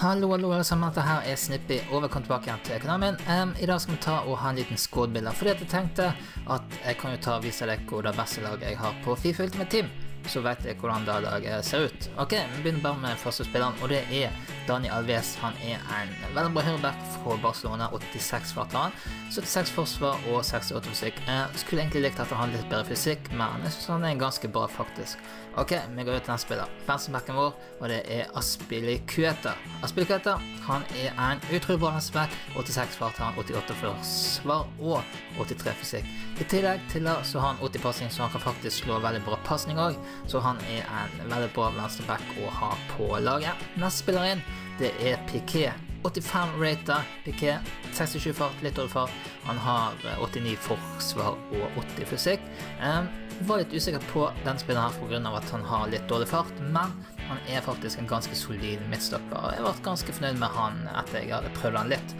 Hallo, hallo alle sammen, dette her er Snippy, og velkommen tilbake igjen til kanalen min. Um, I dag skal vi ta og ha en liten skådbilde, fordi at jeg tenkte at jeg kan jo ta og vise dere hvor det beste laget jeg har på FIFA Ultimate Team. Så vet jeg hvordan det laget ser ut. Ok, vi begynner bare med første spilleren, og det er Dani Alves. Han er en veldig bra høyreback fra Barcelona, 86 fart har han. 76 forsvar og 68 fysikk. Jeg skulle egentlig likt at han hadde litt bedre fysikk, men jeg synes han er ganske bra faktisk. Ok, vi går ut til neste spiller. Venstrebacken vår, og det er Aspilicueta. Aspilicueta han er en utrolig bra venstreback. 86 fart har han, 88 forsvar og 83 fysikk. I tillegg til det så har han 80 passing, så han kan faktisk slå veldig bra pasning òg. Så han er en veldig bra venstreback å ha på laget. Neste spiller inn, det er Piquet. 85 rater Piquet. 67 fart, litt over fart. Han har eh, 89 forsvar og 80 fysikk. Um, var litt usikker på den spilleren her pga. at han har litt dårlig fart, men han er faktisk en ganske solid midtstopper. Jeg ble ganske fornøyd med han etter jeg hadde prøvd han litt.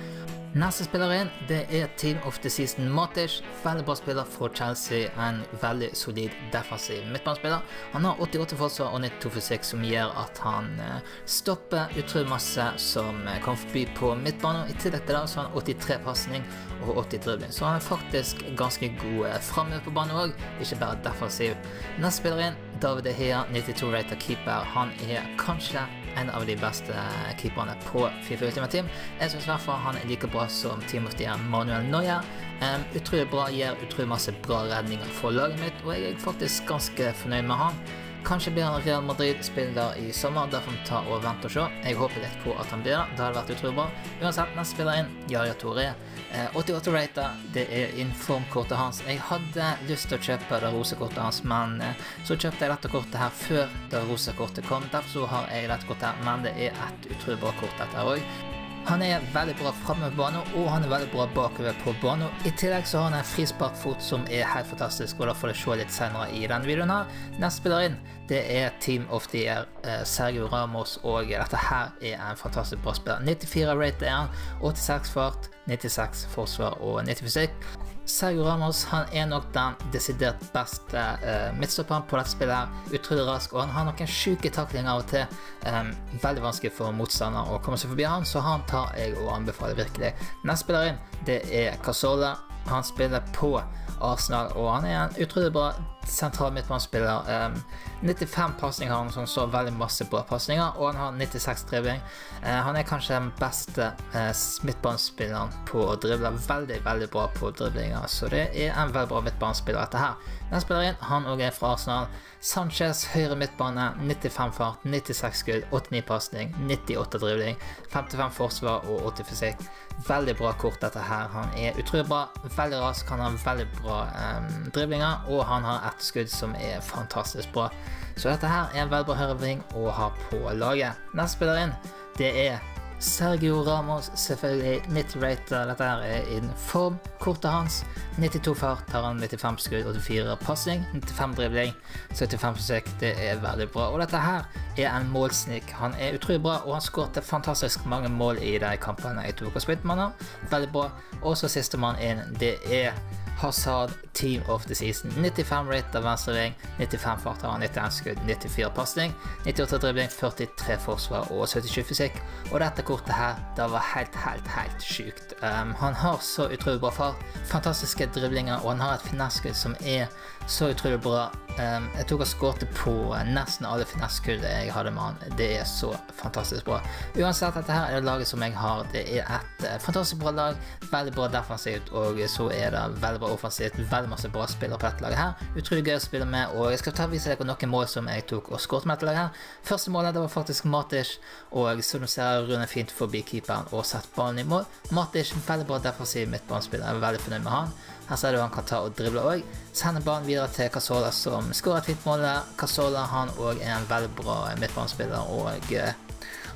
Neste spiller inn, det er Team of the Season Matic. Veldig bra spiller for Chelsea. En veldig solid defensiv midtbanespiller. Han har 88 forsvar og 92 fysikk, som gjør at han eh, stopper utrolig masse som eh, kan forby på midtbanen. I tillegg til det så har han 83 pasning og 80 dribling, så han er faktisk ganske god framover på banen òg, ikke bare defensiv. Neste spiller inn, David Heer, Hea, 92 rater keeper. Han er kanskje en av de beste keeperne på Fifa Ultimate Team. Jeg syns i hvert fall han er like bra som Team of Manuel Neuer. Um, utrolig bra, gir utrolig masse bra redninger for laget mitt, og jeg er faktisk ganske fornøyd med han. Kanskje blir han Real Madrid-spiller i sommer, derfor må vi ta og vente og se. Jeg håper litt på at han blir det, det hadde vært utrolig bra. Uansett, neste spiller inn, Yaya Touré. Eh, 88 rater, det er informkortet hans. Jeg hadde lyst til å kjøpe det rosa kortet hans, men eh, så kjøpte jeg dette kortet her før det rosa kortet kom. Derfor har jeg dette kortet her, men det er et utrolig bra kort dette òg. Han er veldig bra framme på banen, og han er veldig bra bakover på banen. I tillegg så har han en frisparkfot som er helt fantastisk, og da får du se litt senere i denne videoen her. Neste spiller inn, det er Team of the Year, eh, Sergio Ramos, og dette her er en fantastisk bra spiller. 94 rate er han, 86 fart, 96 forsvar og 90 fysikk. Sergio Ramos han er nok den desidert beste uh, midtstopperen på dette spillet. Utrolig rask, og han har noen sjuke taklinger av og til. Um, veldig vanskelig for motstander å komme seg forbi han, så han tar jeg og anbefaler virkelig. Neste spiller inn, det er Casola. Han spiller på Arsenal, og han er en utrolig bra sentral midtbanespiller. Um, 95 pasninger har han som står veldig masse bra pasninger, og han har 96 dribling. Uh, han er kanskje den beste uh, midtbanespilleren på å drible. Veldig, veldig bra på driblinger, så det er en veldig bra midtbanespiller, dette her. Den spiller inn, han òg er fra Arsenal. Sanchez, høyre midtbane, 95 fart, 96 skudd, 89 pasning, 98 dribling, 55 forsvar og 80 fysikk. Veldig bra kort, dette her. Han er utrolig bra, veldig rask, han har veldig bra um, driblinger, og han har ett skudd som er fantastisk bra. Så dette her er en veldig bra høyreving å ha på laget. Neste spiller inn, det er Sergio Ramos, selvfølgelig 90 rater. Dette her er in form. Kortet hans 92 fart, har han 95 skudd, 84 passing, 95 dribling, 75 forsøk. Det er veldig bra. Og dette her er en målsnik. Han er utrolig bra, og han skåret fantastisk mange mål i de kampene jeg tok og spilte med ham. Veldig bra. Og så sistemann inn, det er Hazard Team of the Season. 95 rate av venstre ving, 95 fart han, 91 skudd, 94 pasning, 98 dribling, 43 forsvar og 77 fysikk. Og dette kortet her, det var helt, helt, helt sjukt. Um, han har så utrolig bra fart, fantastiske driblinger, og han har et finesseskudd som er så utrolig bra. Um, jeg tok og skåret på nesten alle finesseskuddene jeg hadde med han. Det er så fantastisk bra. Uansett, dette her er det laget som jeg har. Det er et uh, fantastisk bra lag. Veldig bra defensivt, og så er det veldig bra offensivt. Veldig masse bra spillere på dette laget her. Utrolig gøy å spille med, og jeg skal ta vise dere noen mål som jeg tok og skåret med dette laget her. Første målet det var faktisk Matic, og som du ser runder fint forbi keeperen og setter ballen i mål. Matic, veldig bra defensiv midtbanespiller. Jeg er veldig fornøyd med han. Her ser du han kan ta og drible òg. Sender ballen videre til Casola, som skårer et fint mål der. Casola han òg er en veldig bra midtbanespiller, og uh,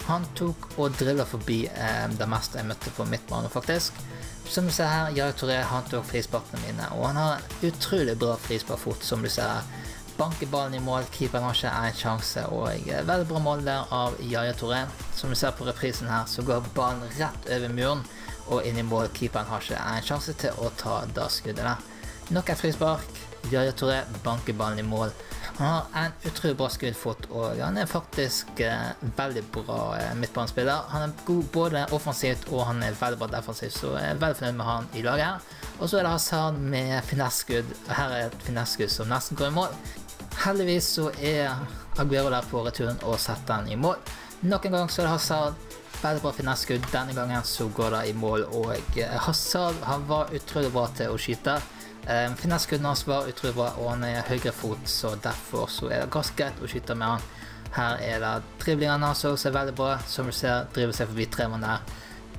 han tok og drilla forbi eh, det meste jeg møtte på midtbanen, faktisk. Som du ser her, Jari Toré han tok frisparkene mine, og han har utrolig bra frisparkfot, som du ser her. Banker ballen i mål, keeperen har ikke en sjanse, og uh, veldig bra mål der av Jaja Toré. Som du ser på reprisen her, så går ballen rett over muren og inn i mål. Keeperen har ikke en sjanse til å ta det skuddet der. Nok et frispark. Yaya Toré banker ballen i mål. Han har en utrolig bra skuddfot, og han er faktisk eh, veldig bra eh, midtbanespiller. Han er god både offensivt og han er veldig bra defensivt, så jeg er veldig fornøyd med han i laget. her. Og så er det Hazard med finesseskudd. Her er et finesseskudd som nesten går i mål. Heldigvis så er Aguero der på returen og setter den i mål. Nok en gang så er det Hazard. Veldig bra finesseskudd. Denne gangen så går det i mål, og eh, Hazard han var utrolig bra til å skyte. Um, Finesseskudden hans var utrolig bra, og han er høyrefot, så derfor så er det ganske greit å skyte med han. Her er det driblingene hans også er veldig bra. Som du ser, driver seg forbi tre mann der.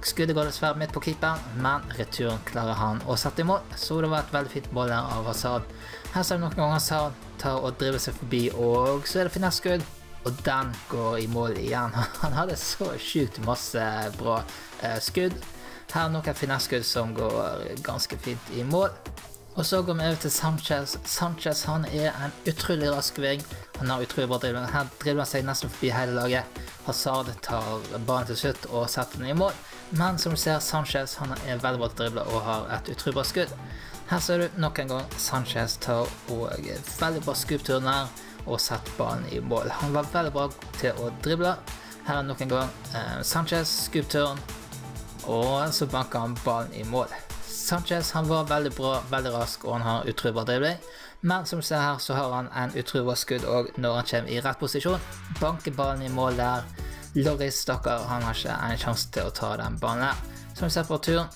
Skuddet går dessverre midt på keeperen, men returen klarer han å sette i mål. Så det var et veldig fint mål der av Hazard. Her ser vi noen ganger Hazard tar og driver seg forbi, og så er det finesseskudd. Og den går i mål igjen. Han hadde så sjukt masse bra eh, skudd. Her er noen finesseskudd som går ganske fint i mål. Og så går vi over til Sanchez. Sanchez han er en utrolig rask ving. Han har utrolig bra dribling. Her dribler han seg nesten forbi hele laget. Hazard tar ballen til slutt og setter den i mål. Men som du ser, Sanchez han er veldig bra til å drible og har et utrolig bra skudd. Her ser du nok en gang Sanchez tar og veldig bra skubbturen her og setter ballen i mål. Han var veldig bra til å drible. Her er nok en gang eh, Sanchez skubbturen, og så banker han ballen i mål. Sanchez han var veldig bra, veldig rask, og han har utrolig dribling. Men som du ser her, så har han en utrolig skudd og når han kommer i rett posisjon. Banker ballen i mål der. Loris, stakkar, han har ikke en sjanse til å ta den banen der. Som vi ser på turen.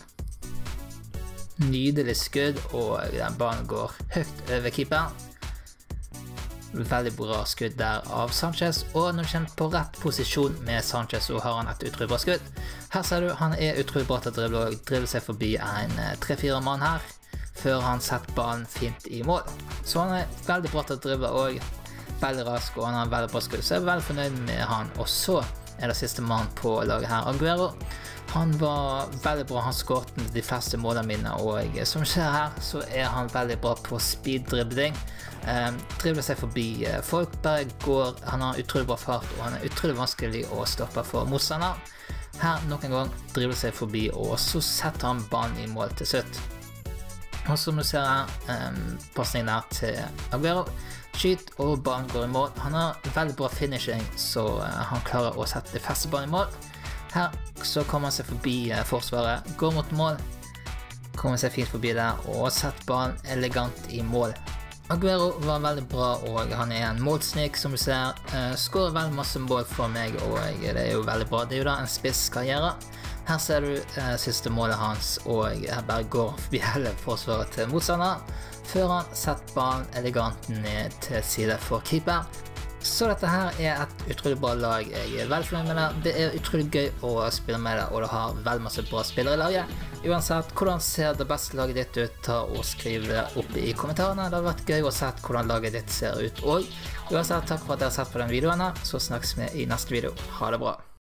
Nydelig skudd, og den banen går høyt over keeperen. Veldig bra skudd der av Sanchez, og når du kommer på rett posisjon med Sanchez, så har han et utrolig bra skudd. Her ser du han er utrolig bra til å drible og drible seg forbi en eh, tre-fire mann her, før han setter ballen fint i mål. Så han er veldig bra til å drible og veldig rask, og han har veldig bra skudd, så jeg er veldig fornøyd med han. Og så er det siste mann på laget her. Aguero han var veldig bra. Han skåret de fleste målene mine, og som skjer her, så er han veldig bra på speed-dribling. Um, driver seg forbi uh, folk. Bare går Han har utrolig bra fart, og han er utrolig vanskelig å stoppe for motstander. Her nok en gang driver seg forbi, og så setter han ballen i mål til slutt. Og som du ser her, um, pasningen der til Aguero. Skyt, og ballen går i mål. Han har veldig bra finishing, så uh, han klarer å sette festeballen i mål. Her så kommer han seg forbi uh, forsvaret, går mot mål, kommer seg fint forbi der og setter ballen elegant i mål. Aguero var veldig bra, og han er en målsnik, som du ser. Uh, Skårer veldig masse mål for meg, og det er jo veldig bra. Det er jo da en spiss karriere. Her ser du uh, siste målet hans, og jeg bare går forbi hele forsvaret til motstander før han setter ballen elegant ned til side for keeper. Så dette her er et utrolig bra lag. Jeg er veldig fornøyd med det. Det er utrolig gøy å spille med det, og det har veldig masse bra spillere i laget. Uansett, hvordan ser det beste laget ditt ut? Ta og Skriv det opp i kommentarene. Det har vært gøy å se hvordan laget ditt ser ut òg. Uansett, takk for at dere har sett på denne videoen, her, så snakkes vi i neste video. Ha det bra.